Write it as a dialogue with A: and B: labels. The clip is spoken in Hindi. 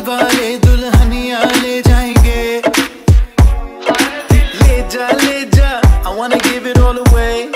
A: दिल वाले दुल्हनिया ले जाएँगे ले जा ले जा I wanna give it all away